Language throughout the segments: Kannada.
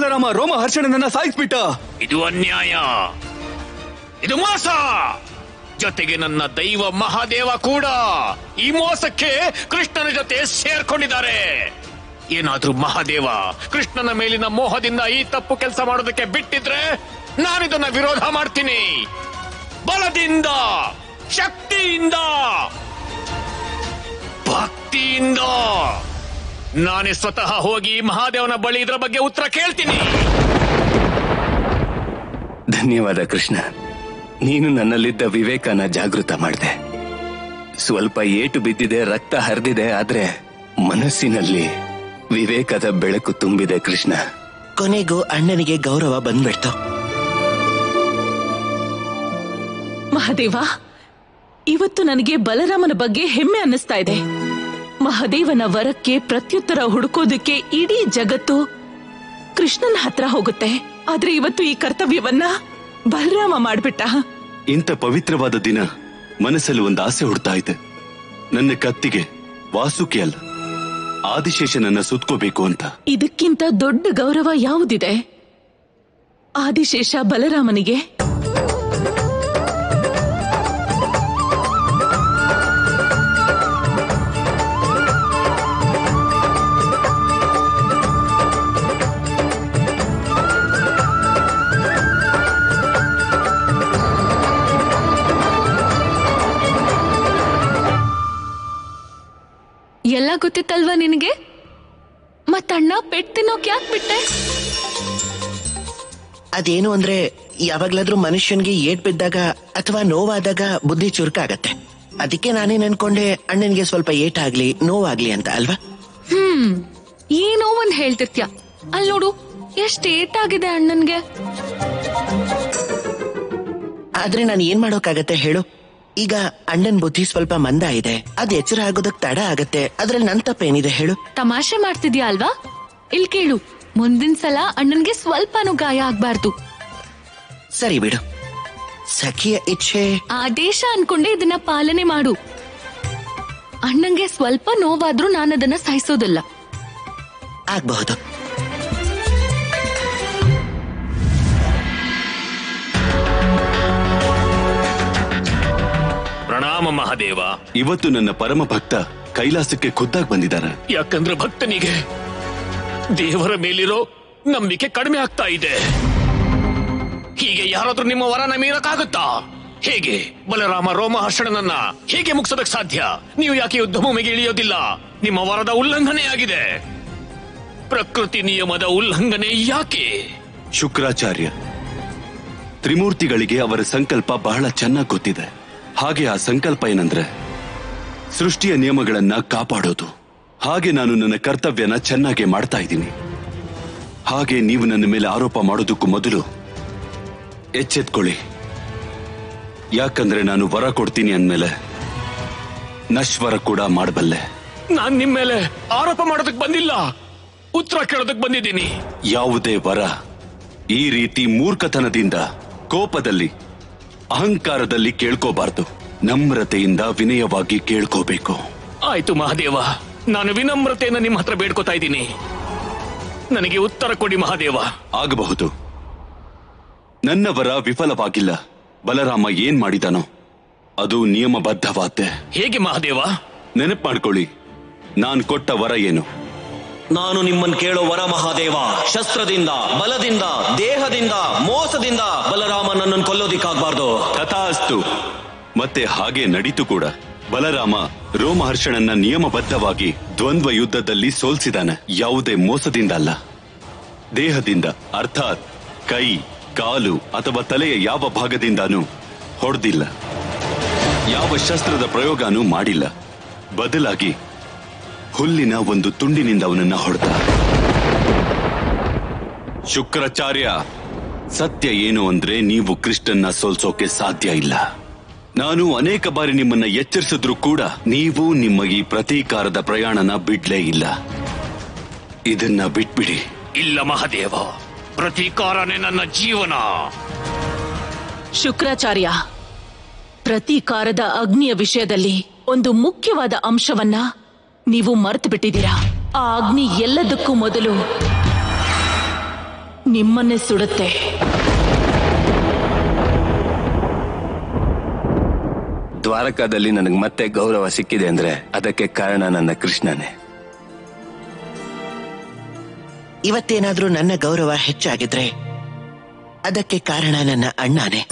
ಬಲರಾಮ ರೋಮಹರ್ಷಣನನ್ನ ಸಾಯಿಸ್ಬಿಟ್ಟ. ಇದು ಅನ್ಯಾಯ. ಇದು ಮೋಸ. ಜೊತೆಗೆ ನನ್ನ ದೈವ ಮಹಾದೇವ ಕೂಡ ಈ ಮೋಸಕ್ಕೆ ಕೃಷ್ಣನ ಜೊತೆ ಸೇರ್ಕೊಂಡಿದ್ದಾರೆ. ಏನಾದ್ರೂ ಮಹಾದೇವ ಕೃಷ್ಣನ ಮೇಲಿನ ಮೋಹದಿಂದ ಈ ತಪ್ಪು ಕೆಲಸ ಮಾಡೋದಕ್ಕೆ ಬಿಟ್ಟಿದ್ರೆ ನಾನಿದನ್ನ ವಿರೋಧ ಮಾಡ್ತೀನಿ. ಬಲದಿಂದ, ಶಕ್ತಿಯಿಂದ, ಭಕ್ತಿಯಿಂದ. ನಾನೇ ಸ್ವತಃ ಹೋಗಿ ಮಹಾದೇವನ ಬಳಿ ಇದರ ಬಗ್ಗೆ ಉತ್ತರ ಕೇಳ್ತೀನಿ. ಧನ್ಯವಾದ ಕೃಷ್ಣ. ನೀನು ನನ್ನಲ್ಲಿದ್ದ ವಿವೇಕನ ಜಾಗೃತ ಮಾಡಿದೆ. ಸ್ವಲ್ಪ ಏಟು ಬಿದ್ದಿದೆ ರಕ್ತ ಹರಿದಿದೆ ಆದ್ರೆ ಮನಸ್ಸಿನಲ್ಲಿ ವಿವೇಕದ ಬೆಳಕು ತುಂಬಿದೆ ಕೃಷ್ಣ. ಕೊನೆಗೂ ಅಣ್ಣನಿಗೆ ಗೌರವ ಬಂದ್ಬಿಡ್ತು. ಮಹಾದೇವ ಇವತ್ತು ನನಗೆ ಬಲರಾಮನ ಬಗ್ಗೆ ಹೆಮ್ಮೆ ಅನ್ನಿಸ್ತಾ ಇದೆ. ಮಹದೇವನ ವರಕ್ಕೆ ಪ್ರತ್ಯುತ್ತರ ಹುಡುಕೋದಕ್ಕೆ ಇಡೀ ಜಗತ್ತು ಕೃಷ್ಣನ ಹತ್ರ ಹೋಗುತ್ತೆ. ಆದ್ರೆ ಇವತ್ತು ಈ ಕರ್ತವ್ಯವನ್ನ ಬಲರಾಮ ಮಾಡ್ಬಿಟ್ಟ. ಇಂತ ಪವಿತ್ರವಾದ ದಿನ ಮನಸ್ಸಲ್ಲಿ ಒಂದು ಆಸೆ ಹುಡ್ತಾ ಇದೆ. ನನ್ನ ಕತ್ತಿಗೆ ವಾಸುಕಿ ಅಲ್ಲ ಆದಿಶೇಷನನ್ನ ಸುತ್ಕೋಬೇಕು ಅಂತ. ಇದಕ್ಕಿಂತ ದೊಡ್ಡ ಗೌರವ ಯಾವುದಿದೆ? ಆದಿಶೇಷ ಬಲರಾಮನಿಗೆ? ಗೊತ್ತಿತ್ತಲ್ವಾ ನಿನಗೆ? ಮತ್ತಣ್ಣ ಪೆಟ್ ತಿನ್ನೋಕೆ ಯಾಕೆ ಬಿಟ್ಟೆ? ಅದೇನು ಅಂದ್ರೆ ಯಾವಾಗ್ಲಾದ್ರೂ ಮನುಷ್ಯನ್ಗೆ ಏಟ್ ಬಿದ್ದಾಗ ಅಥವಾ ನೋವಾದಾಗ ಬುದ್ಧಿ ಚುರುಕಾಗತ್ತೆ. ಅದಕ್ಕೆ ನಾನೇನ್ ಅನ್ಕೊಂಡೆ ಅಣ್ಣನ್ಗೆ ಸ್ವಲ್ಪ ಏಟಾಗ್ಲಿ ನೋವಾಗ್ಲಿ ಅಂತ ಅಲ್ವಾ? ಹ್ಮ್ ಏನೋ ಒಂದ್ ಹೇಳ್ತಿರ್ತ್ಯ? ಅಲ್ ನೋಡು ಎಷ್ಟ್ ಏಟಾಗಿದೆ ಅಣ್ಣನ್ಗೆ? ಆದ್ರೆ ನಾನು ಏನ್ ಮಾಡೋಕ್ಕಾಗತ್ತೆ ಹೇಳು. ಈಗ ಅಣ್ಣನ್ ಬುದ್ಧಿ ಸ್ವಲ್ಪ ಮಂದ ಇದೆ. ಅದ್ ಎಚ್ಚರ ಆಗೋದಕ್ ತಡ ಆಗತ್ತೆ. ಅದ್ರಲ್ಲಿ ನನ್ ತಪ್ಪೇನಿದೆ ಹೇಳು. ತಮಾಷೆ ಮಾಡ್ತಿದ್ಯಾ ಅಲ್ವಾ? ಇಲ್ ಕೇಳು. ಮುಂದಿನ ಸಲ ಅಣ್ಣನ್ಗೆ ಸ್ವಲ್ಪನೂ ಗಾಯ ಆಗ್ಬಾರ್ದು. ಸರಿ ಬಿಡು. ಸಖಿಯ ಇಚ್ಛೆ. ಆದೇಶ ಅನ್ಕೊಂಡೆ ಇದನ್ನ ಪಾಲನೆ ಮಾಡು. ಅಣ್ಣಂಗೆ ಸ್ವಲ್ಪ ನೋವಾದ್ರೂ ನಾನದನ್ನ ಸಹಿಸೋದಿಲ್ಲ. ಆಗ್ಬಹುದು. ಪ್ರಣಾಮ ಮಹಾದೇವ. ಇವತ್ತು ನನ್ನ ಪರಮ ಭಕ್ತ ಕೈಲಾಸಕ್ಕೆ ಖುದ್ದಾಗಿ ಬಂದಿದ್ದಾರೆ ಯಾಕಂದ್ರೆ ಭಕ್ತನಿಗೆ ದೇವರ ಮೇಲಿರೋ ನಂಬಿಕೆ ಕಡಿಮೆ ಆಗ್ತಾ ಇದೆ. ಹೀಗೆ ಯಾರಾದ್ರೂ ನಿಮ್ಮ ವರನ ಮೀರಕ್ಕಾಗುತ್ತಾ? ಹೇಗೆ? ಬಲರಾಮ ರೋಮ ಹರ್ಷಣನನ್ನ ಹೇಗೆ ಮುಗಿಸೋದಕ್ ಸಾಧ್ಯ? ನೀವು ಯಾಕೆ ಯುದ್ಧ ಭೂಮಿಗೆ ಇಳಿಯೋದಿಲ್ಲ? ನಿಮ್ಮ ವರದ ಉಲ್ಲಂಘನೆಯಾಗಿದೆ. ಪ್ರಕೃತಿ ನಿಯಮದ ಉಲ್ಲಂಘನೆ ಯಾಕೆ? ಶುಕ್ರಾಚಾರ್ಯ ತ್ರಿಮೂರ್ತಿಗಳಿಗೆ ಅವರ ಸಂಕಲ್ಪ ಬಹಳ ಚೆನ್ನಾಗಿ ಗೊತ್ತಿದೆ. ಹಾಗೆ ಆ ಸಂಕಲ್ಪ ಏನಂದ್ರೆ ಸೃಷ್ಟಿಯ ನಿಯಮಗಳನ್ನ ಕಾಪಾಡೋದು. ಹಾಗೆ ನಾನು ನನ್ನ ಕರ್ತವ್ಯನ ಚೆನ್ನಾಗಿ ಮಾಡ್ತಾ ಇದ್ದೀನಿ. ಹಾಗೆ ನೀವು ನನ್ನ ಮೇಲೆ ಆರೋಪ ಮಾಡೋದಕ್ಕೂ ಮೊದಲು ಎಚ್ಚೆತ್ಕೊಳ್ಳಿ. ಯಾಕಂದ್ರೆ ನಾನು ವರ ಕೊಡ್ತೀನಿ ಅಂದ್ಮೇಲೆ ನಶ್ವರ ಕೂಡ ಮಾಡಬಲ್ಲೆ. ನಾನು ನಿಮ್ಮ ಮೇಲೆ ಆರೋಪ ಮಾಡೋದಕ್ ಬಂದಿಲ್ಲ. ಉತ್ತರ ಕೇಳೋದಕ್ ಬಂದಿದ್ದೀನಿ. ಯಾವುದೇ ವರ ಈ ರೀತಿ ಮೂರ್ಖತನದಿಂದ ಕೋಪದಲ್ಲಿ ಅಹಂಕಾರದಲ್ಲಿ ಕೇಳ್ಕೋಬಾರ್ದು. ನಮ್ರತೆಯಿಂದ ವಿನಯವಾಗಿ ಕೇಳ್ಕೋಬೇಕು. ಆಯ್ತು ಮಹಾದೇವ. ನಾನು ವಿನಮ್ರತೆಯನ್ನು ನಿಮ್ಮ ಹತ್ರ ಬೇಡ್ಕೋತಾ ಇದ್ದೀನಿ. ನನಗೆ ಉತ್ತರ ಕೊಡಿ ಮಹಾದೇವ. ಆಗಬಹುದು. ನನ್ನ ವರ ವಿಫಲವಾಗಿಲ್ಲ. ಬಲರಾಮ ಏನ್ ಮಾಡಿದಾನೋ ಅದು ನಿಯಮಬದ್ಧವಾದ್ದೆ. ಹೇಗೆ ಮಹಾದೇವ? ನೆನಪು ಮಾಡ್ಕೊಳ್ಳಿ ನಾನು ಕೊಟ್ಟ ವರ ಏನು? ನಾನು ನಿಮ್ಮನ್ ಕೇಳೋ ವರ ಮಹಾದೇವ ಶಸ್ತ್ರದಿಂದ ಬಲದಿಂದ ದೇಹದಿಂದ ಮೋಸದಿಂದ ಬಲರಾಮ ನನ್ನನ್ನು ಕೊಲ್ಲೋದಿಕ್ಕಾಗ್ಬಾರ್ದು. ಕಥಾಸ್ತು ಮತ್ತೆ ಹಾಗೆ ನಡೀತು ಕೂಡ. ಬಲರಾಮ ರೋಮಹರ್ಷಣನ್ನ ನಿಯಮಬದ್ಧವಾಗಿ ದ್ವಂದ್ವ ಯುದ್ಧದಲ್ಲಿ ಸೋಲ್ಸಿದಾನೆ. ಯಾವುದೇ ಮೋಸದಿಂದ ಅಲ್ಲ ದೇಹದಿಂದ, ಅರ್ಥಾತ್ ಕೈ, ಕಾಲು ಅಥವಾ ತಲೆಯ ಯಾವ ಭಾಗದಿಂದಾನೂ ಹೊಡೆದಿಲ್ಲ. ಯಾವ ಶಸ್ತ್ರದ ಪ್ರಯೋಗನೂ ಮಾಡಿಲ್ಲ. ಬದಲಾಗಿ ಹುಲ್ಲಿನ ಒಂದು ತುಂಡಿನಿಂದ ಅವನನ್ನ ಹೊಡೆದ. ಶುಕ್ರಾಚಾರ್ಯ, ಸತ್ಯ ಏನು ಅಂದ್ರೆ ನೀವು ಕೃಷ್ಣನ್ನ ಸೋಲ್ಸೋಕೆ ಸಾಧ್ಯ ಇಲ್ಲ. ನಾನು ಅನೇಕ ಬಾರಿ ನಿಮ್ಮನ್ನ ಎಚ್ಚರಿಸಿದ್ರು ಕೂಡ ನೀವು ನಿಮ್ಮ ಈ ಪ್ರತೀಕಾರದ ಪ್ರಯಾಣನ ಬಿಡ್ಲೇ ಇಲ್ಲ. ಇದನ್ನ ಬಿಟ್ಬಿಡಿ. ಇಲ್ಲ ಮಹಾದೇವ. ಪ್ರತೀಕಾರನೇ ನನ್ನ ಜೀವನ. ಶುಕ್ರಾಚಾರ್ಯ ಪ್ರತೀಕಾರದ ಅಗ್ನಿಯ ವಿಷಯದಲ್ಲಿ ಒಂದು ಮುಖ್ಯವಾದ ಅಂಶವನ್ನ ನೀವು ಮರೆತು ಬಿಟ್ಟಿದ್ದೀರಾ ಆ ಅಗ್ನಿ ಎಲ್ಲದಕ್ಕೂ ಮೊದಲು ನಿಮ್ಮನ್ನೇ ಸುಡುತ್ತೆ. ದ್ವಾರಕಾದಲ್ಲಿ ನನಗೆ ಮತ್ತೆ ಗೌರವ ಸಿಕ್ಕಿದೆ ಅಂದ್ರೆ ಅದಕ್ಕೆ ಕಾರಣ ನನ್ನ ಕೃಷ್ಣನೇ. ಇವತ್ತೇನಾದ್ರೂ ನನ್ನ ಗೌರವ ಹೆಚ್ಚಾಗಿದ್ರೆ ಅದಕ್ಕೆ ಕಾರಣ ನನ್ನ ಅಣ್ಣನೇ.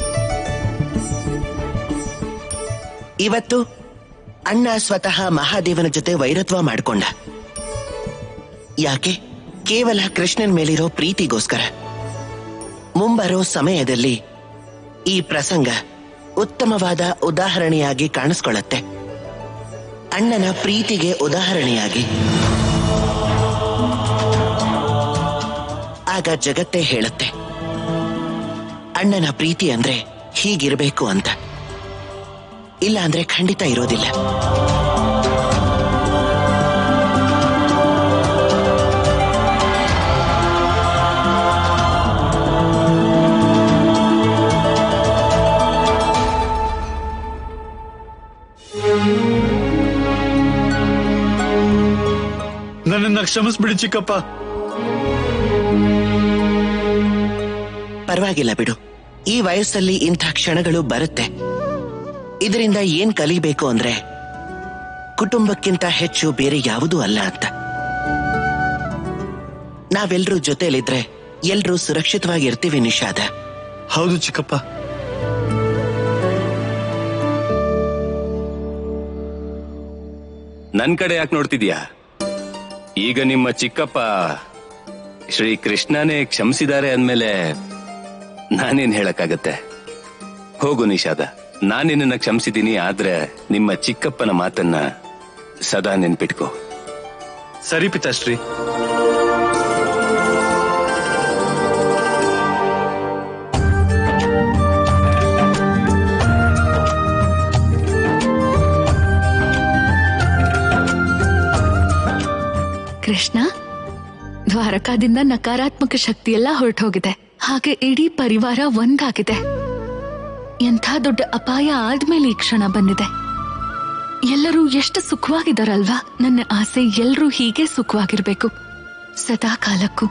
ಇವತ್ತು ಅಣ್ಣ ಸ್ವತಃ ಮಹಾದೇವನ ಜೊತೆ ವೈರತ್ವ ಮಾಡಿಕೊಂಡ. ಯಾಕೆ? ಕೇವಲ ಕೃಷ್ಣನ್ ಮೇಲಿರೋ ಪ್ರೀತಿಗೋಸ್ಕರ. ಮುಂಬರೋ ಸಮಯದಲ್ಲಿ ಈ ಪ್ರಸಂಗ ಉತ್ತಮವಾದ ಉದಾಹರಣೆಯಾಗಿ ಕಾಣಿಸ್ಕೊಳ್ಳುತ್ತೆ. ಅಣ್ಣನ ಪ್ರೀತಿಗೆ ಉದಾಹರಣೆಯಾಗಿ. ಆಗ ಜಗತ್ತೇ ಹೇಳುತ್ತೆ, ಅಣ್ಣನ ಪ್ರೀತಿ ಅಂದ್ರೆ ಹೀಗಿರಬೇಕು ಅಂತ. ಇಲ್ಲ ಅಂದ್ರೆ ಖಂಡಿತ ಇರೋದಿಲ್ಲ. ನನ್ನನ್ನ ಕ್ಷಮಿಸ್ಬಿಡಿ ಚಿಕ್ಕಪ್ಪ. ಪರವಾಗಿಲ್ಲ ಬಿಡು. ಈ ವಯಸ್ಸಲ್ಲಿ ಇಂಥ ಕ್ಷಣಗಳು ಬರುತ್ತೆ. ಇದರಿಂದ ಏನ್ ಕಲಿಬೇಕು ಅಂದ್ರೆ ಕುಟುಂಬಕ್ಕಿಂತ ಹೆಚ್ಚು ಬೇರೆ ಯಾವುದೂ ಅಲ್ಲ ಅಂತ. ನಾವೆಲ್ರೂ ಜೊತೆಲಿದ್ರೆ ಎಲ್ರೂ ಸುರಕ್ಷಿತವಾಗಿರ್ತೀವಿ ನಿಷಾದ ಹೌದು ಚಿಕ್ಕಪ್ಪ. ನನ್ ಕಡೆ ಯಾಕೆ ನೋಡ್ತಿದ್ಯಾ? ಈಗ ನಿಮ್ಮ ಚಿಕ್ಕಪ್ಪ ಶ್ರೀ ಕೃಷ್ಣನೇ ಕ್ಷಮಿಸಿದ್ದಾರೆ ಅಂದ್ಮೇಲೆ ನಾನೇನ್ ಹೇಳಕ್ಕಾಗತ್ತೆ? ಹೋಗು ನಿಷಾದ. ಕ್ಷಮ್ಸಿದೀನಿ ಕ್ಷಮಿಸಿದ್ದೀನಿ, ಆದ್ರೆ ನಿಮ್ಮ ಚಿಕ್ಕಪ್ಪನ ಮಾತನ್ನ ಸದಾ ನೆನ್ಪಿಟ್ಕೋ. ಸರಿ ಪಿತಾಶ್ರೀ. ಕೃಷ್ಣ? ದ್ವಾರಕಾದಿಂದ ನಕಾರಾತ್ಮಕ ಶಕ್ತಿಯೆಲ್ಲ ಹೊರಟೋಗಿದೆ. ಹಾಗೆ ಇಡೀ ಪರಿವಾರ ಒಂದಾಗಿದೆ. ಎಂಥ ದೊಡ್ಡ ಅಪಾಯ ಆದ್ಮೇಲೆ ಈ ಕ್ಷಣ ಬಂದಿದೆ. ಎಲ್ಲರೂ ಎಷ್ಟು ಸುಖವಾಗಿದ್ದಾರಲ್ವಾ? ನನ್ನ ಆಸೆ ಎಲ್ಲರೂ ಹೀಗೆ ಸುಖವಾಗಿರ್ಬೇಕು. ಸದಾ ಕಾಲಕ್ಕೂ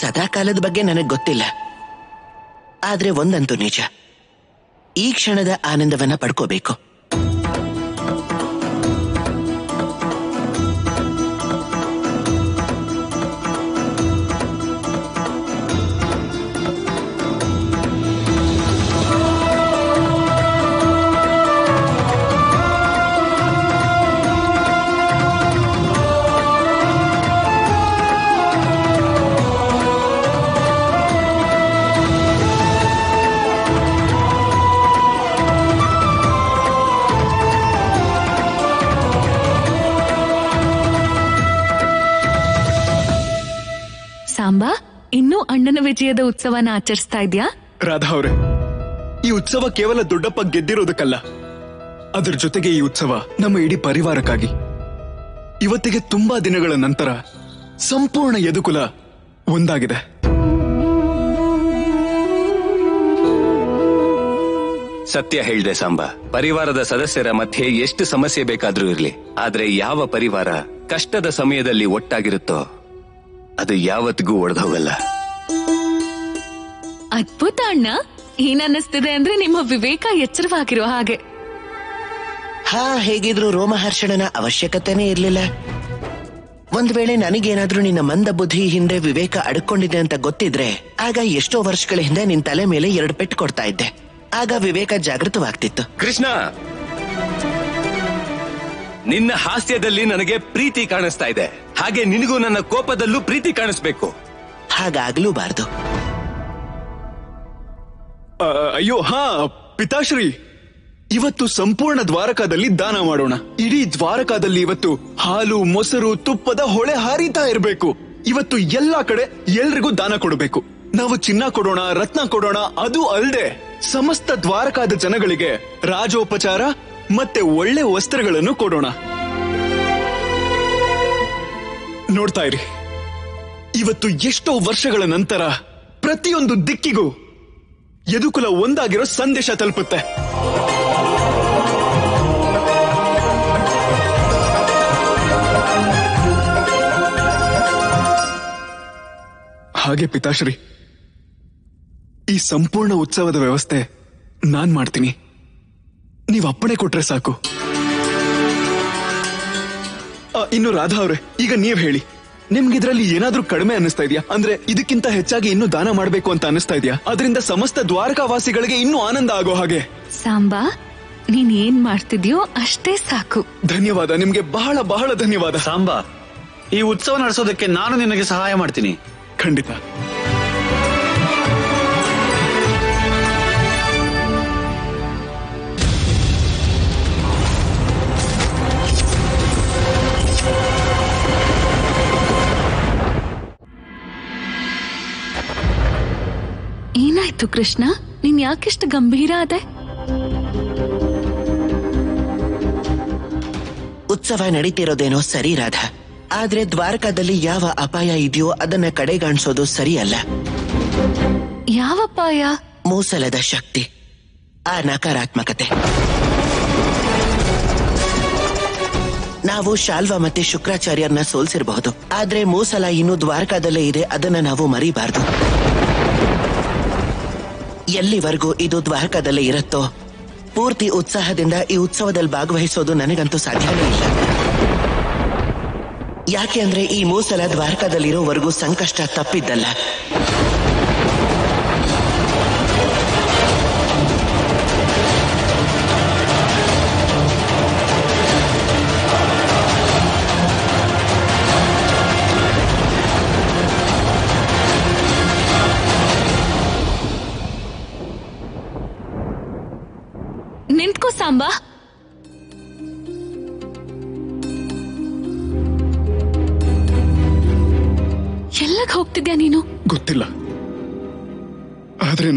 ಸದಾ ಕಾಲದ ಬಗ್ಗೆ ನನಗ್ ಗೊತ್ತಿಲ್ಲ. ಆದ್ರೆ ಒಂದಂತೂ ನಿಜ. ಈ ಕ್ಷಣದ ಆನಂದವನ್ನ ಪಡ್ಕೋಬೇಕು. ಸಾಂಬಾ ಇನ್ನೂ ಅಣ್ಣನ ವಿಜಯದ ಉತ್ಸವನ ಆಚರಿಸ್ತಾ ಇದ್ಯಾ? ರಾಧಾ ಅವರೇ ಈ ಉತ್ಸವ ಕೇವಲ ದೊಡ್ಡಪ್ಪ ಗೆದ್ದಿರೋದಕ್ಕಲ್ಲ. ಅದ್ರ ಜೊತೆಗೆ ಈ ಉತ್ಸವ ನಮ್ಮ ಇಡೀ ಪರಿವಾರಕ್ಕಾಗಿ. ಇವತ್ತಿಗೆ ತುಂಬಾ ದಿನಗಳ ನಂತರ ಸಂಪೂರ್ಣ ಯದುಕುಲ ಒಂದಾಗಿದೆ. ಸತ್ಯ ಹೇಳ್ದೆ ಸಾಂಬಾ ಪರಿವಾರದ ಸದಸ್ಯರ ಮಧ್ಯೆ ಎಷ್ಟು ಸಮಸ್ಯೆ ಬೇಕಾದ್ರೂ ಇರ್ಲಿ ಆದ್ರೆ ಯಾವ ಪರಿವಾರ ಕಷ್ಟದ ಸಮಯದಲ್ಲಿ ಒಟ್ಟಾಗಿರುತ್ತೋ ಅದು ಯಾವತ್ತಿಗೂ ಒಡೆದೋಗಲ್ಲ. ಅದ್ಭುತ ಅಣ್ಣ. ಏನನ್ನಿಸ್ತಿದೆ ಅಂದ್ರೆ ನಿಮ್ಮ ವಿವೇಕ ಎಚ್ಚರವಾಗಿರೋ ಹಾಗೆ. ಹಾ ಹೇಗಿದ್ರು ರೋಮಹರ್ಷಣನ ಅವಶ್ಯಕತೆನೇ ಇರ್ಲಿಲ್ಲ. ಒಂದ್ ವೇಳೆ ನನಗೇನಾದ್ರೂ ನಿನ್ನ ಮಂದ ಬುದ್ಧಿ ಹಿಂದೆ ವಿವೇಕ ಅಡ್ಕೊಂಡಿದೆ ಅಂತ ಗೊತ್ತಿದ್ರೆ ಆಗ ಎಷ್ಟೋ ವರ್ಷಗಳ ಹಿಂದೆ ನಿನ್ ತಲೆ ಮೇಲೆ ಎರಡು ಪೆಟ್ಟು ಕೊಡ್ತಾ ಇದ್ದೆ. ಆಗ ವಿವೇಕ ಜಾಗೃತವಾಗ್ತಿತ್ತು. ಕೃಷ್ಣ! ನಿನ್ನ ಹಾಸ್ಯದಲ್ಲಿ ನನಗೆ ಪ್ರೀತಿ ಕಾಣಿಸ್ತಾ ಇದೆ. ಹಾಗೆ ನಿನಗೂ ನನ್ನ ಕೋಪದಲ್ಲೂ ಪ್ರೀತಿ ಕಾಣಿಸ್ಬೇಕು. ಹಾಗಾಗ್ಲೂ ಬಾರದು. ಅಯ್ಯೋ ಹಾ ಪಿತಾಶ್ರೀ. ಇವತ್ತು ಸಂಪೂರ್ಣ ದ್ವಾರಕಾದಲ್ಲಿ ದಾನ ಮಾಡೋಣ. ಇಡೀ ದ್ವಾರಕಾದಲ್ಲಿ ಇವತ್ತು ಹಾಲು ಮೊಸರು ತುಪ್ಪದ ಹೊಳೆ ಹಾರಿತಾ ಇರಬೇಕು. ಇವತ್ತು ಎಲ್ಲಾ ಕಡೆ ಎಲ್ರಿಗೂ ದಾನ ಕೊಡಬೇಕು. ನಾವು ಚಿನ್ನ ಕೊಡೋಣ ರತ್ನ ಕೊಡೋಣ ಅದು ಅಲ್ಲದೆ ಸಮಸ್ತ ದ್ವಾರಕಾದ ಜನಗಳಿಗೆ ರಾಜೋಪಚಾರ ಮತ್ತೆ ಒಳ್ಳೆ ವಸ್ತ್ರಗಳನ್ನು ಕೊಡೋಣ. ನೋಡ್ತಾ ಇರಿ. ಇವತ್ತು ಎಷ್ಟೋ ವರ್ಷಗಳ ನಂತರ ಪ್ರತಿಯೊಂದು ದಿಕ್ಕಿಗೂ ಯದುಕುಲ ಒಂದಾಗಿರೋ ಸಂದೇಶ ತಲುಪುತ್ತೆ. ಹಾಗೆ ಪಿತಾಶ್ರೀ, ಈ ಸಂಪೂರ್ಣ ಉತ್ಸವದ ವ್ಯವಸ್ಥೆ ನಾನ್ ಮಾಡ್ತೀನಿ. ನೀವ್ ಅಪ್ಪಣೆ ಕೊಟ್ರೆ ಸಾಕು. ಆ, ಇನ್ನು ರಾಧಾ ಅವ್ರೆ ಈಗ ನೀವ್ ಹೇಳಿ. ನಿಮ್ಗೆ ಇದ್ರಲ್ಲಿ ಏನಾದ್ರೂ ಕಡಿಮೆ ಅನ್ನಿಸ್ತಾ ಇದೆಯಾ? ಅಂದ್ರೆ ಇದಕ್ಕಿಂತ ಹೆಚ್ಚಾಗಿ ಇನ್ನು ದಾನ ಮಾಡ್ಬೇಕು ಅಂತ ಅನಿಸ್ತಾ ಇದೆಯಾ? ಅದರಿಂದ ಸಮಸ್ತ ದ್ವಾರಕಾವಾಸಿಗಳಿಗೆ ಇನ್ನೂ ಆನಂದ ಆಗೋ ಹಾಗೆ. ಸಾಂಬಾ ನೀನ್ ಏನ್ ಮಾಡ್ತಿದ್ಯೋ ಅಷ್ಟೇ ಸಾಕು. ಧನ್ಯವಾದ ನಿಮ್ಗೆ ಬಹಳ ಬಹಳ ಧನ್ಯವಾದ. ಸಾಂಬಾ ಈ ಉತ್ಸವ ನಡೆಸೋದಕ್ಕೆ ನಾನು ನಿನಗೆ ಸಹಾಯ ಮಾಡ್ತೀನಿ. ಖಂಡಿತ. ಏನಾಯ್ತು ಕೃಷ್ಣ? ನೀನ್ ಯಾಕೆಷ್ಟು ಗಂಭೀರ ಅದೆ ಉತ್ಸವ ನಡೀತಿರೋದೇನೋ ಸರಿ ರಾಧಾ. ಆದ್ರೆ ದ್ವಾರಕಾದಲ್ಲಿ ಯಾವ ಅಪಾಯ ಇದೆಯೋ ಅದನ್ನ ಕಡೆಗಾಣಿಸೋದು ಸರಿಯಲ್ಲ. ಯಾವ ಅಪಾಯ? ಮೂಸಲದ ಶಕ್ತಿ. ಆ ನಕಾರಾತ್ಮಕತೆ. ನಾವು ಶಾಲ್ವ ಮತ್ತೆ ಶುಕ್ರಾಚಾರ್ಯರನ್ನ ಸೋಲ್ಸಿರಬಹುದು. ಆದ್ರೆ ಮೂಸಲ ಇನ್ನು ದ್ವಾರಕಾದಲ್ಲೇ ಇದೆ ಅದನ್ನ ನಾವು ಮರಿಬಾರ್ದು. ಎಲ್ಲಿವರೆಗೂ ಇದು ದ್ವಾರಕಾದಲ್ಲೇ ಇರುತ್ತೋ? ಪೂರ್ತಿ ಉತ್ಸಾಹದಿಂದ ಈ ಉತ್ಸವದಲ್ಲಿ ಭಾಗವಹಿಸೋದು ನನಗಂತೂ ಸಾಧ್ಯನೇ ಇಲ್ಲ. ಯಾಕೆ ಅಂದ್ರೆ ಈ ಮೂಸಲ ದ್ವಾರಕಾದಲ್ಲಿರೋವರೆಗೂ ಸಂಕಷ್ಟ ತಪ್ಪಿದ್ದಲ್ಲ.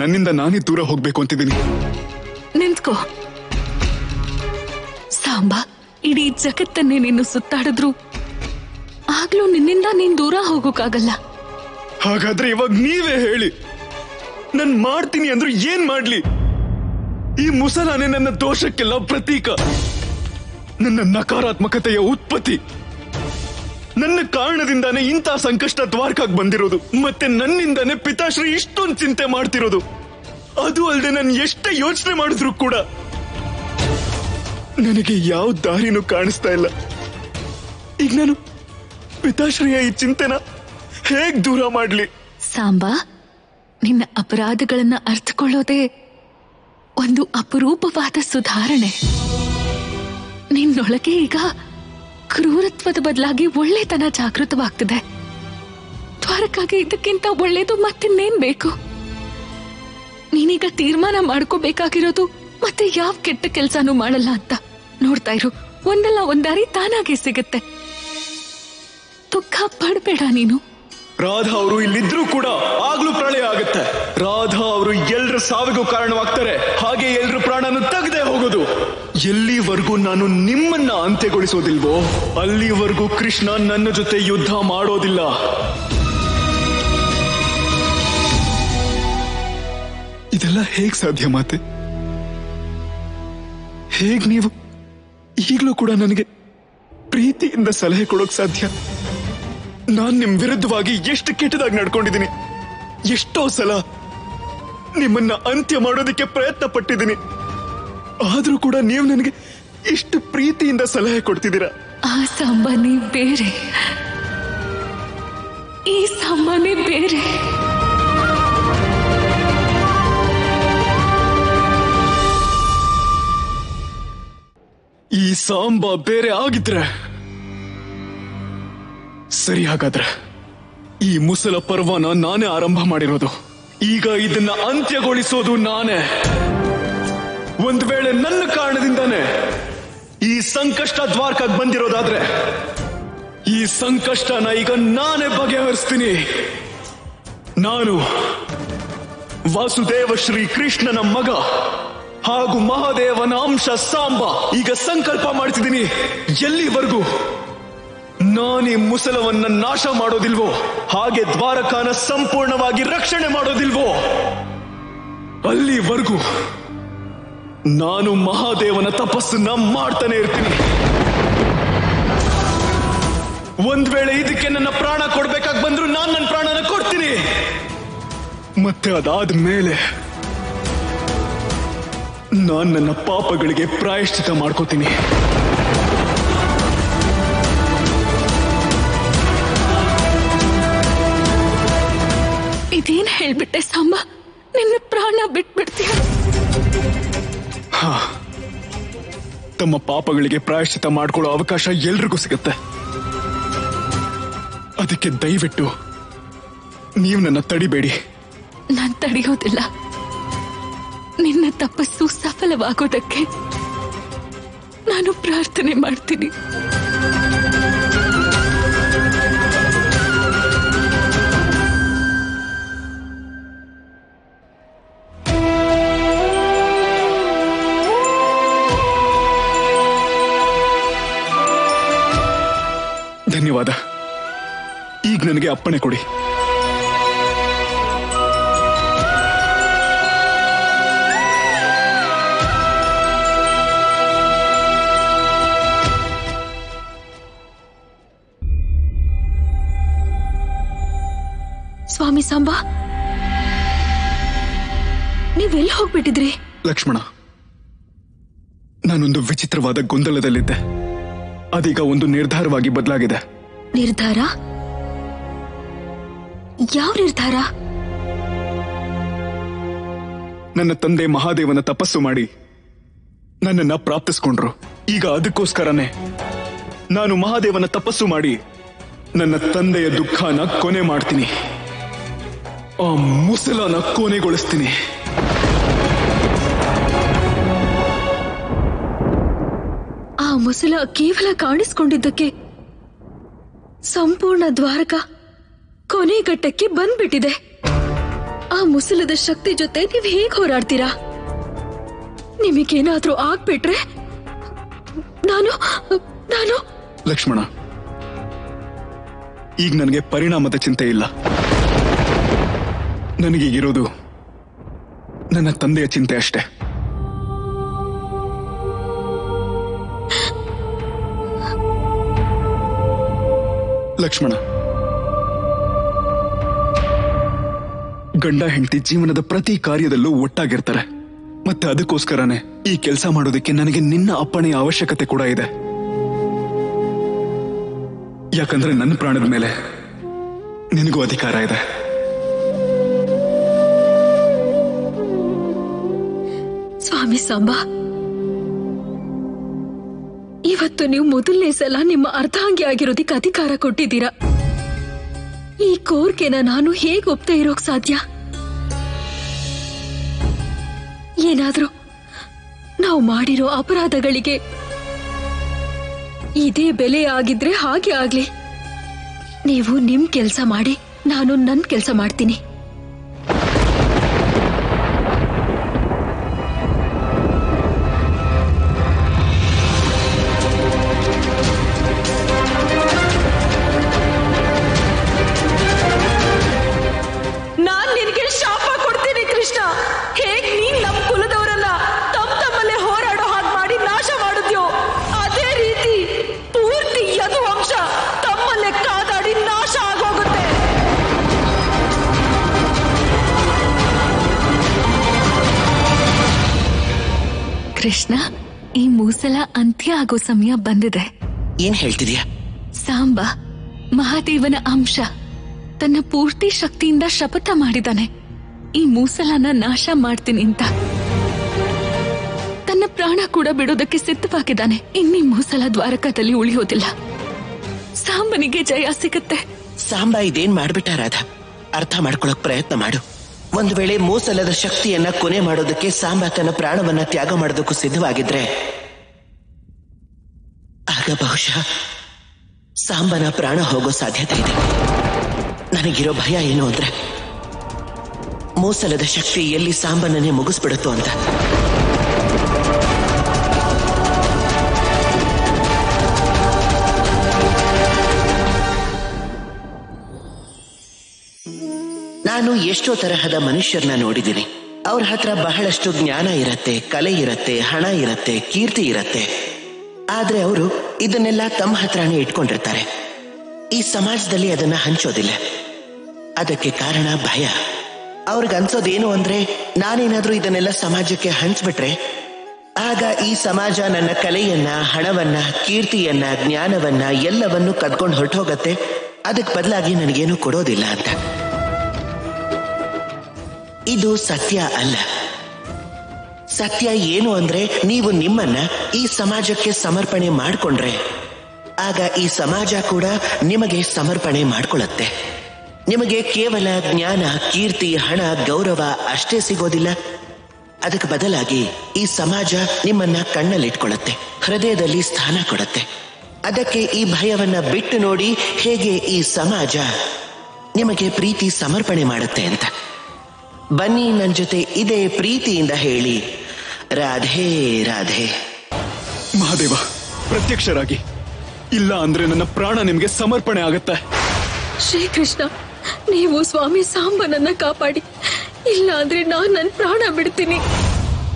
ನನ್ನಿಂದ ನಾನೇ ದೂರ ಹೋಗ್ಬೇಕು ಅಂತಿದ್ದೀನಿ. ನಿಂತ್ಕೋ. ಸಾಂಬಾ ಇಡೀ ಜಗತ್ತನ್ನೇ ನಿನ್ನ ಸುತ್ತಾಡಿದ್ರು. ಆಗ್ಲೂ ನಿನ್ನಿಂದ ನೀನ್ ದೂರ ಹೋಗೋಕ್ಕಾಗಲ್ಲ. ಹಾಗಾದ್ರೆ ಇವಾಗ ನೀವೇ ಹೇಳಿ. ನನ್ ಮಾಡ್ತೀನಿ ಅಂದ್ರೆ ಏನ್ ಮಾಡ್ಲಿ? ಈ ಮುಸಲಾನೆ ನನ್ನ ದೋಷಕ್ಕೆಲ್ಲ ಪ್ರತೀಕ. ನನ್ನ ನಕಾರಾತ್ಮಕತೆಯ ಉತ್ಪತ್ತಿ. ನನ್ನ ಕಾರಣದಿಂದಾನೇ ಇಂಥ ಸಂಕಷ್ಟ ದ್ವಾರಕಾಗ್ ಬಂದಿರೋದು. ಮತ್ತೆ ನನ್ನಿಂದಾನೇ ಪಿತಾಶ್ರೀ ಇಷ್ಟೊಂದು ಚಿಂತೆ ಮಾಡ್ತಿರೋದು. ಅದು ಅಲ್ಲದೆ ನಾನು ಎಷ್ಟೇ ಯೋಚನೆ ಮಾಡಿದ್ರು ಕೂಡ ನನಗೆ ಯಾವ ದಾರಿನೂ ಕಾಣಿಸ್ತಾ ಇಲ್ಲ. ಈಗ ನಾನು ಪಿತಾಶ್ರೀಯ ಈ ಚಿಂತೆನ ಹೇಗ್ ದೂರ ಮಾಡ್ಲಿ? ಸಾಂಬಾ, ನಿನ್ನ ಅಪರಾಧಗಳನ್ನ ಅರ್ಥಕೊಳ್ಳೋದೇ ಒಂದು ಅಪರೂಪವಾದ ಸುಧಾರಣೆ. ನಿನ್ನೊಳಗೆ ಈಗ ಕ್ರೂರತ್ವದ ಬದಲಾಗಿ ಒಳ್ಳೆತನ ಜಾಗೃತವಾಗ್ತಿದೆ. ದ್ವಾರಕ್ಕಾಗಿ ಇದಕ್ಕಿಂತ ಒಳ್ಳೇದು ಮತ್ತಿನ್ನೇನ್ ಬೇಕು? ನೀನೀಗ ತೀರ್ಮಾನ ಮಾಡ್ಕೋಬೇಕಾಗಿರೋದು ಮತ್ತೆ ಯಾವ ಕೆಟ್ಟ ಕೆಲ್ಸಾನು ಮಾಡಲ್ಲ ಅಂತ. ನೋಡ್ತಾ ಇರು, ಒಂದಲ್ಲ ಒಂದಾರಿ ದಾರಿ ತಾನಾಗೆ ಸಿಗುತ್ತೆ. ದುಃಖ ಪಡ್ಬೇಡ ನೀನು. ರಾಧಾ ಅವರು ಇಲ್ಲಿದ್ರೂ ಕೂಡ ಆಗ್ಲೂ ಪ್ರಳಯ ಆಗುತ್ತೆ. ರಾಧಾ ಅವರು ಎಲ್ರ ಸಾವಿಗೂ ಕಾರಣವಾಗ್ತಾರೆ. ಹಾಗೆ ಎಲ್ರ ಪ್ರಾಣನು ತೆಗೆದೇ ಹೋಗೋದು. ಎಲ್ಲಿವರೆಗೂ ನಾನು ನಿಮ್ಮನ್ನ ಅಂತ್ಯಗೊಳಿಸೋದಿಲ್ವೋ? ಅಲ್ಲಿವರೆಗೂ ಕೃಷ್ಣ ನನ್ನ ಜೊತೆ ಯುದ್ಧ ಮಾಡೋದಿಲ್ಲ. ಇದೆಲ್ಲ ಹೇಗ್ ಸಾಧ್ಯ ಮಾತೆ? ಹೇಗ್ ನೀವು ಈಗಲೂ ಕೂಡ ನನಗೆ ಪ್ರೀತಿಯಿಂದ ಸಲಹೆ ಕೊಡೋಕ್ ಸಾಧ್ಯ? ನಾನ್ ನಿಮ್ ವಿರುದ್ಧವಾಗಿ ಎಷ್ಟು ಕೆಟ್ಟದಾಗಿ ನಡ್ಕೊಂಡಿದ್ದೀನಿ. ಎಷ್ಟೋ ಸಲ ನಿಮ್ಮನ್ನ ಅಂತ್ಯ ಮಾಡೋದಕ್ಕೆ ಪ್ರಯತ್ನ ಪಟ್ಟಿದ್ದೀನಿ. ಆದ್ರೂ ಕೂಡ ನೀವು ನನಗೆ ಇಷ್ಟು ಪ್ರೀತಿಯಿಂದ ಸಲಹೆ ಕೊಡ್ತಿದ್ದೀರಾ? ಆ ಸಾಂಬಾನಿ ಬೇರೆ. ಈ ಸಾಂಬಾನಿ ಬೇರೆ. ಈ ಸಾಂಬ ಬೇರೆ ಆಗಿದ್ರೆ ಸರಿ ಹಾಗಾದ್ರೆ, ಈ ಮುಸಲ ಪರ್ವನ ನಾನೇ ಆರಂಭ ಮಾಡಿರೋದು. ಈಗ ಇದನ್ನ ಅಂತ್ಯಗೊಳಿಸೋದು ನಾನೇ. ಒಂದ್ ವೇಳೆ ನನ್ನ ಕಾರಣದಿಂದಾನೆ ಈ ಸಂಕಷ್ಟ ದ್ವಾರಕಾಗ್ ಬಂದಿರೋದಾದ್ರೆ, ಈ ಸಂಕಷ್ಟನ ಈಗ ನಾನೇ ಬಗೆಹರಿಸ್ತೀನಿ. ನಾನು ವಾಸುದೇವ ಶ್ರೀ ಕೃಷ್ಣನ ಮಗ ಹಾಗೂ ಮಹಾದೇವನ ಅಂಶ ಸಾಂಬ. ಈಗ ಸಂಕಲ್ಪ ಮಾಡ್ತಿದ್ದೀನಿ. ಎಲ್ಲಿವರೆಗೂ ನಾನು ಮುಸಲವನ್ನ ನಾಶ ಮಾಡೋದಿಲ್ವೋ? ಹಾಗೆ ದ್ವಾರಕಾನ ಸಂಪೂರ್ಣವಾಗಿ ರಕ್ಷಣೆ ಮಾಡೋದಿಲ್ವೋ? ಅಲ್ಲಿವರೆಗೂ ನಾನು ಮಹಾದೇವನ ತಪಸ್ಸನ್ನ ಮಾಡ್ತಾನೆ ಇರ್ತೀನಿ. ಒಂದ್ ವೇಳೆ ಇದಕ್ಕೆ ನನ್ನ ಪ್ರಾಣ ಕೊಡ್ಬೇಕಾಗಿ ಬಂದ್ರು ನಾನು ನನ್ನ ಪ್ರಾಣನ ಕೊಡ್ತೀನಿ. ಮತ್ತೆ ಅದಾದ ಮೇಲೆ ನಾನು ನನ್ನ ಪಾಪಗಳಿಗೆ ಪ್ರಾಯಶ್ಚಿತ ಮಾಡ್ಕೋತೀನಿ. ಇದೇನ್ ಹೇಳ್ಬಿಟ್ಟೆ ಸಾಂಬ ನಿನ್ನ ಪ್ರಾಣ ಬಿಟ್ಬಿಡ್ತೀಯ? ತಮ್ಮ ಪಾಪಗಳಿಗೆ ಪ್ರಾಯಶ್ಚಿತ ಮಾಡ್ಕೊಳ್ಳೋ ಅವಕಾಶ ಎಲ್ರಿಗೂ ಸಿಗುತ್ತೆ. ಅದಕ್ಕೆ ದಯವಿಟ್ಟು ನೀವು ನನ್ನ ತಡಿಬೇಡಿ. ನಾನ್ ತಡೆಯೋದಿಲ್ಲ. ನಿನ್ನ ತಪಸ್ಸು ಸಫಲವಾಗೋದಕ್ಕೆ ನಾನು ಪ್ರಾರ್ಥನೆ ಮಾಡ್ತೀನಿ. ನನಗೆ ಅಪ್ಪಣೆ ಕೊಡಿ. ಸ್ವಾಮಿ ಸಾಂಬಾ ನೀವೆಲ್ಲಿ ಹೋಗ್ಬಿಟ್ಟಿದ್ರಿ? ಲಕ್ಷ್ಮಣ ನಾನೊಂದು ವಿಚಿತ್ರವಾದ ಗೊಂದಲದಲ್ಲಿದ್ದೆ. ಅದೀಗ ಒಂದು ನಿರ್ಧಾರವಾಗಿ ಬದಲಾಗಿದೆ. ನಿರ್ಧಾರ? ಯಾವ ನಿರ್ಧಾರ ನನ್ನ ತಂದೆ ಮಹಾದೇವನ ತಪಸ್ಸು ಮಾಡಿ ನನ್ನನ್ನ ಪ್ರಾಪ್ತಿಸ್ಕೊಂಡ್ರು. ಈಗ ಅದಕ್ಕೋಸ್ಕರನೇ ನಾನು ಮಹಾದೇವನ ತಪಸ್ಸು ಮಾಡಿ ನನ್ನ ತಂದೆಯ ದುಃಖನ ಕೊನೆ ಮಾಡ್ತೀನಿ. ಆ ಮುಸಲನ ಕೊನೆಗೊಳಿಸ್ತೀನಿ. ಆ ಮುಸಲ ಕೇವಲ ಕಾಣಿಸ್ಕೊಂಡಿದ್ದಕ್ಕೆ ಸಂಪೂರ್ಣ ದ್ವಾರಕ ಕೊನೆಘಟ್ಟಕ್ಕೆ ಬಂದ್ಬಿಟ್ಟಿದೆ. ಆ ಮುಸಲದ ಶಕ್ತಿ ಜೊತೆ ನೀವ್ ಹೇಗ್ ಹೋರಾಡ್ತೀರಾ? ನಿಮಗೇನಾದ್ರೂ ಆಗ್ಬಿಟ್ರೆ ನಾನು ನಾನು ಲಕ್ಷ್ಮಣ, ಈಗ ನನಗೆ ಪರಿಣಾಮದ ಚಿಂತೆ ಇಲ್ಲ. ನನಗೆ ಇರೋದು ನನ್ನ ತಂದೆಯ ಚಿಂತೆ ಅಷ್ಟೇ. ಲಕ್ಷ್ಮಣ ಗಂಡ ಹೆಂಡತಿ ಜೀವನದ ಪ್ರತಿ ಕಾರ್ಯದಲ್ಲೂ ಒಟ್ಟಾಗಿರ್ತಾರೆ. ಮತ್ತೆ ಅದಕ್ಕೋಸ್ಕರನೇ ಈ ಕೆಲಸ ಮಾಡೋದಕ್ಕೆ ನನಗೆ ನಿನ್ನ ಅಪ್ಪಣೆಯ ಅವಶ್ಯಕತೆ ಕೂಡ ಇದೆ. ಯಾಕಂದ್ರೆ ನನ್ನ ಪ್ರಾಣದ ಮೇಲೆ ನಿನಗೂ ಅಧಿಕಾರ ಇದೆ. ಸ್ವಾಮಿ ಸಾಂಬಾ, ಇವತ್ತು ನೀವು ಮೊದಲನೇ ಸಲ ನಿಮ್ಮ ಅರ್ಧಾಂಗಿ ಆಗಿರೋದಕ್ಕೆ ಅಧಿಕಾರ ಕೊಟ್ಟಿದ್ದೀರಾ? ಈ ಕೋರ್ಕೆನ ನಾನು ಹೇಗೆ ಒಪ್ತಾ ಇರೋಕ್ ಸಾಧ್ಯ? ಏನಾದ್ರೂ ನಾವು ಮಾಡಿರೋ ಅಪರಾಧಗಳಿಗೆ ಇದೇ ಬೆಲೆ ಆಗಿದ್ರೆ ಹಾಗೆ ಆಗ್ಲಿ. ನೀವು ನಿಮ್ ಕೆಲಸ ಮಾಡಿ, ನಾನು ನನ್ನ ಕೆಲಸ ಮಾಡ್ತೀನಿ. ಕೃಷ್ಣ ಈ ಮೂಸಲ ಅಂತ್ಯ ಆಗೋ ಸಮಯ ಬಂದಿದೆ. ಏನ್ ಹೇಳ್ತಿದ್ಯಾ? ಸಾಂಬ ಮಹಾದೇವನ ಅಂಶ ತನ್ನ ಪೂರ್ತಿ ಶಕ್ತಿಯಿಂದ ಶಪಥ ಮಾಡಿದಾನೆ. ಈ ಮೂಸಲನ ನಾಶ ಮಾಡ್ತೀನಿ ಅಂತ. ತನ್ನ ಪ್ರಾಣ ಕೂಡ ಬಿಡೋದಕ್ಕೆ ಸಿದ್ಧವಾಗಿದ್ದಾನೆ. ಇನ್ನಿ ಮೂಸಲ ದ್ವಾರಕದಲ್ಲಿ ಉಳಿಯೋದಿಲ್ಲ. ಸಾಂಬನಿಗೆ ಜಯ ಸಿಗುತ್ತೆ. ಸಾಂಬ ಇದೇನ್ ಮಾಡ್ಬಿಟ್ಟ ರಾಧ? ಅರ್ಥ ಮಾಡ್ಕೊಳಕ್ ಪ್ರಯತ್ನ ಮಾಡು. ಒಂದು ವೇಳೆ ಮೂಸಲದ ಶಕ್ತಿಯನ್ನ ಕೊನೆ ಮಾಡೋದಕ್ಕೆ ಸಾಂಬ ತನ್ನ ಪ್ರಾಣವನ್ನ ತ್ಯಾಗ ಮಾಡೋದಕ್ಕೂ ಸಿದ್ಧವಾಗಿದ್ರೆ, ಆಗ ಬಹುಶಃ ಸಾಂಬನ ಪ್ರಾಣ ಹೋಗೋ ಸಾಧ್ಯತೆ ಇದೆ. ನನಗಿರೋ ಭಯ ಏನು ಅಂದ್ರೆ, ಮೂಸಲದ ಶಕ್ತಿ ಎಲ್ಲಿ ಸಾಂಬನನ್ನೇ ಮುಗಿಸ್ಬಿಡುತ್ತೋ ಅಂತ. ನಾನು ಎಷ್ಟೋ ತರಹದ ಮನುಷ್ಯರನ್ನ ನೋಡಿದ್ದೀನಿ. ಅವ್ರ ಹತ್ರ ಬಹಳಷ್ಟು ಜ್ಞಾನ ಇರತ್ತೆ, ಕಲೆ ಇರತ್ತೆ, ಹಣ ಇರತ್ತೆ, ಕೀರ್ತಿ ಇರತ್ತೆ. ಆದ್ರೆ ಅವರು ಇದನ್ನೆಲ್ಲ ತಮ್ಮ ಹತ್ರನೇ ಇಟ್ಕೊಂಡಿರ್ತಾರೆ. ಈ ಸಮಾಜದಲ್ಲಿ ಅದನ್ನ ಹಂಚೋದಿಲ್ಲ. ಅದಕ್ಕೆ ಕಾರಣ ಭಯ. ಅವ್ರಿಗನ್ಸೋದೇನು ಅಂದ್ರೆ, ನಾನೇನಾದ್ರೂ ಇದನ್ನೆಲ್ಲ ಸಮಾಜಕ್ಕೆ ಹಂಚ್ಬಿಟ್ರೆ, ಆಗ ಈ ಸಮಾಜ ನನ್ನ ಕಲೆಯನ್ನ, ಹಣವನ್ನ, ಕೀರ್ತಿಯನ್ನ, ಜ್ಞಾನವನ್ನ ಎಲ್ಲವನ್ನು ಕದ್ಕೊಂಡು ಹೊರಟೋಗತ್ತೆ. ಅದಕ್ಕೆ ಬದಲಾಗಿ ನನಗೇನು ಕೊಡೋದಿಲ್ಲ ಅಂತ. ಇದು ಸತ್ಯ ಅಲ್ಲ. ಸತ್ಯ ಏನು ಅಂದ್ರೆ ನೀವು ನಿಮ್ಮನ್ನ ಈ ಸಮಾಜಕ್ಕೆ ಸಮರ್ಪಣೆ ಮಾಡಿಕೊಂಡ್ರೆ. ಆಗ ಈ ಸಮಾಜ ಕೂಡ ನಿಮಗೆ ಸಮರ್ಪಣೆ ಮಾಡಿಕೊಳ್ಳುತ್ತೆ. ನಿಮಗೆ ಕೇವಲ ಜ್ಞಾನ, ಕೀರ್ತಿ, ಹಣ, ಗೌರವ ಅಷ್ಟೇ ಸಿಗೋದಿಲ್ಲ. ಅದಕ್ಕೆ ಬದಲಾಗಿ ಈ ಸಮಾಜ ನಿಮ್ಮನ್ನ ಕಣ್ಣಲ್ಲಿಟ್ಕೊಳ್ಳುತ್ತೆ. ಹೃದಯದಲ್ಲಿ ಸ್ಥಾನ ಕೊಡುತ್ತೆ. ಅದಕ್ಕೆ ಈ ಭಯವನ್ನ ಬಿಟ್ಟು ನೋಡಿ ಹೇಗೆ ಈ ಸಮಾಜ ನಿಮಗೆ ಪ್ರೀತಿ ಸಮರ್ಪಣೆ ಮಾಡುತ್ತೆ ಅಂತ. ಬನ್ನಿ ನನ್ನ ಜೊತೆ ಇದೇ ಪ್ರೀತಿಯಿಂದ ಹೇಳಿ. ರಾಧೆ ರಾಧೆ. ಮಹಾದೇವ ಪ್ರತ್ಯಕ್ಷರಾಗಿ. ಇಲ್ಲ ಅಂದ್ರೆ ನನ್ನ ಪ್ರಾಣ ನಿಮ್ಗೆ ಸಮರ್ಪಣೆ ಆಗತ್ತೆ. ಶ್ರೀಕೃಷ್ಣ ನೀವು ಸ್ವಾಮಿ ಸಾಂಬನನ್ನ ಕಾಪಾಡಿ. ಇಲ್ಲ ಅಂದ್ರೆ ನಾನು ನನ್ನ ಪ್ರಾಣ ಬಿಡ್ತೀನಿ.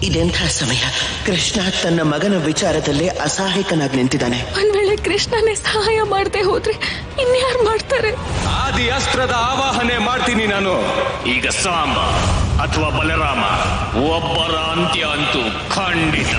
ಇದೆಂಥ ಸಮಯ? ಕೃಷ್ಣ ತನ್ನ ಮಗನ ವಿಚಾರದಲ್ಲೇ ಅಸಹಾಯಕನಾಗಿ ನಿಂತಿದ್ದಾನೆ. ಒಂದ್ ವೇಳೆ ಕೃಷ್ಣನೇ ಸಹಾಯ ಮಾಡದೆ ಹೋದ್ರೆ ಇನ್ಯಾರು ಮಾಡ್ತಾರೆ? ಆದಿ ಅಸ್ತ್ರದ ಆವಾಹನೆ ಮಾಡ್ತೀನಿ ನಾನು. ಈಗ ಸಾಂಬ ಅಥವಾ ಬಲರಾಮ ಒಬ್ಬರ ಅಂತ್ಯ ಅಂತೂ ಖಂಡಿತ.